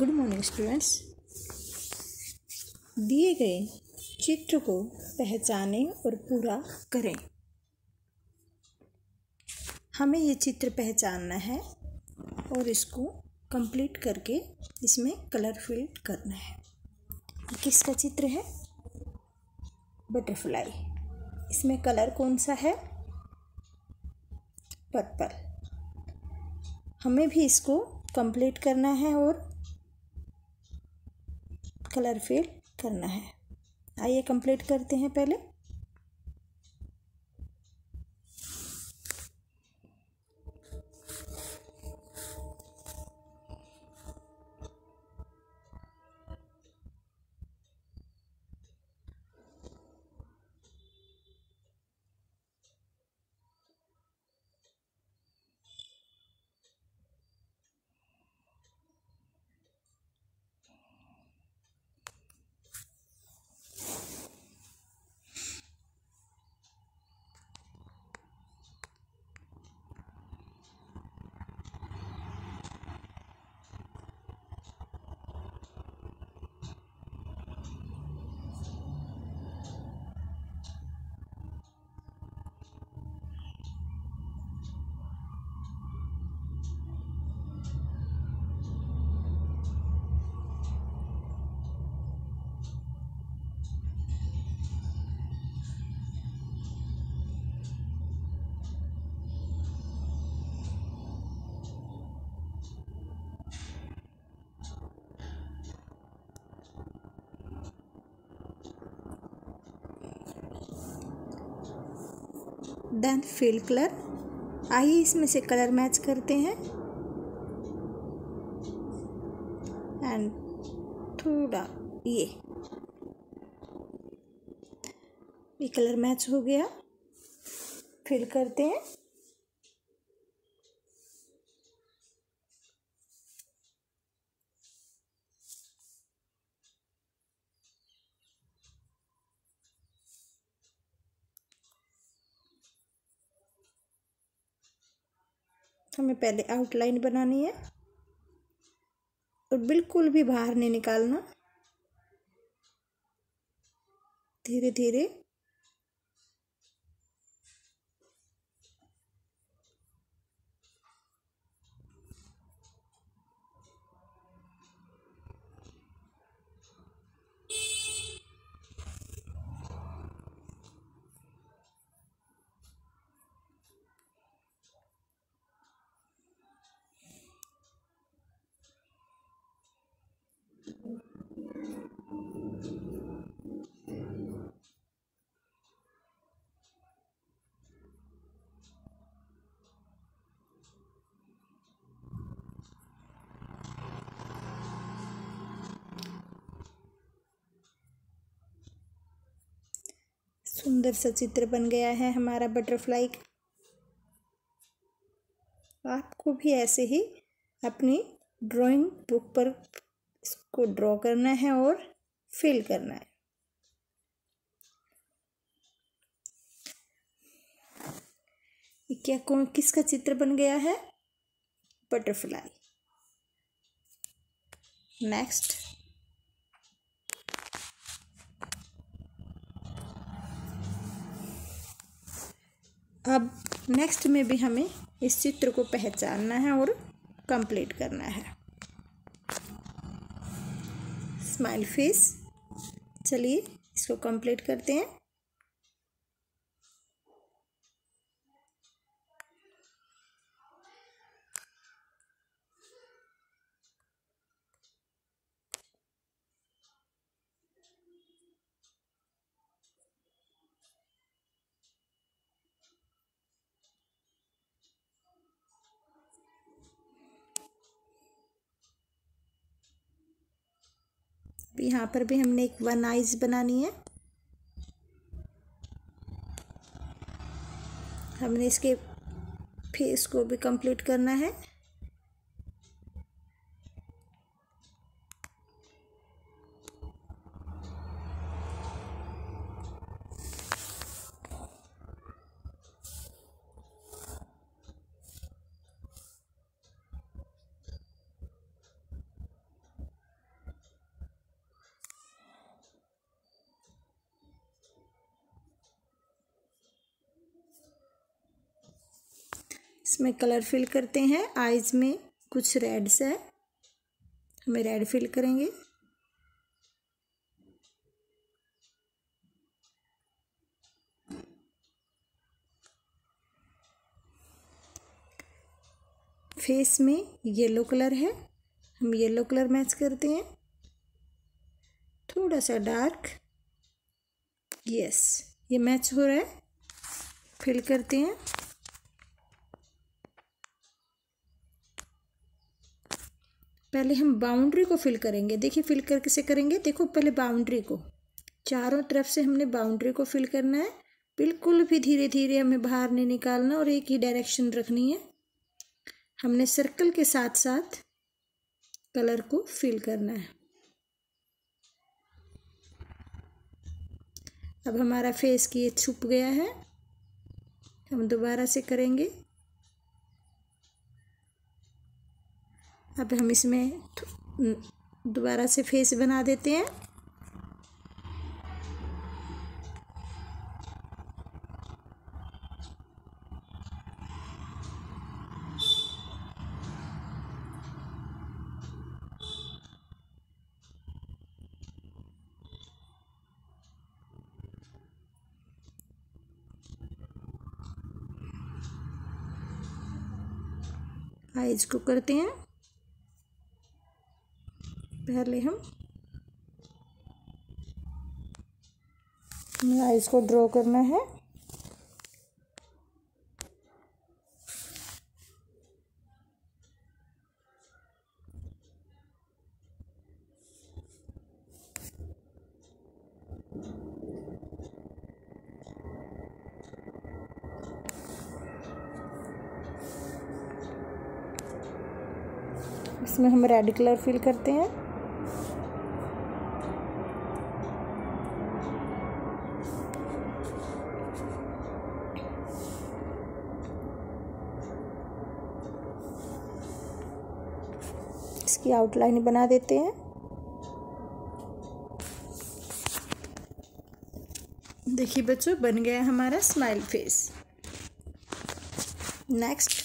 Good morning students दिए गए चित्र को पहचानें और पूरा करें। हमें ये चित्र पहचानना है और इसको कंप्लीट करके इसमें कलर फिल करना है। किसका चित्र है? बटरफ्लाई इसमें कलर कौन सा है? पर्पल हमें भी इसको कंप्लीट करना है और कलर फिल करना है। आइए कंप्लीट करते हैं पहले। Then fill colour. आइए इसमें से कलर मैच करते हैं। एंड थोड़ा ये। ये कलर मैच हो गया। फिल करते हैं। हमें पहले आउटलाइन बनानी है और बिल्कुल भी बाहर नहीं निकालना। धीरे धीरे सुंदर सा चित्र बन गया है हमारा बटरफ्लाई। आपको भी ऐसे ही अपनी ड्राइंग बुक पर इसको ड्रॉ करना है और फिल करना है। क्या कौन, किसका चित्र बन गया है? बटरफ्लाई। नेक्स्ट। अब नेक्स्ट में भी हमें इस चित्र को पहचानना है और कंप्लीट करना है। स्माइल फेस चलिए इसको कंप्लीट करते हैं। यहाँ पर भी हमने एक वन आइज़ बनानी है। हमने इसके फेस को भी कंप्लीट करना है। इसमें कलर फिल करते हैं। आइज़ में कुछ रेड्स है। हमें रेड फिल करेंगे। फेस में येलो कलर है। हम येलो कलर मैच करते हैं। थोड़ा सा डार्क यस ये मैच हो रहा है। फिल करते हैं। पहले हम बाउंड्री को फिल करेंगे। देखिए फिल कर कैसे करेंगे? देखो, पहले बाउंड्री को। चारों तरफ़ से हमने बाउंड्री को फिल करना है। बिल्कुल भी धीरे धीरे हमें बाहर नहीं निकालना और एक ही डायरेक्शन रखनी है। हमने सर्कल के साथ साथ कलर को फिल करना है। अब हमारा फेस की ये छुप गया है। हम दोबारा से करेंगे। अब हम इसमें दोबारा से फेस बना देते हैं। आइज़ को करते हैं। पहले हम। आइज़ को ड्रॉ करना है। इसमें हम रेड कलर फिल करते हैं। इसकी आउटलाइन बना देते हैं। देखिए बच्चों बन गया हमारा स्माइल फेस नेक्स्ट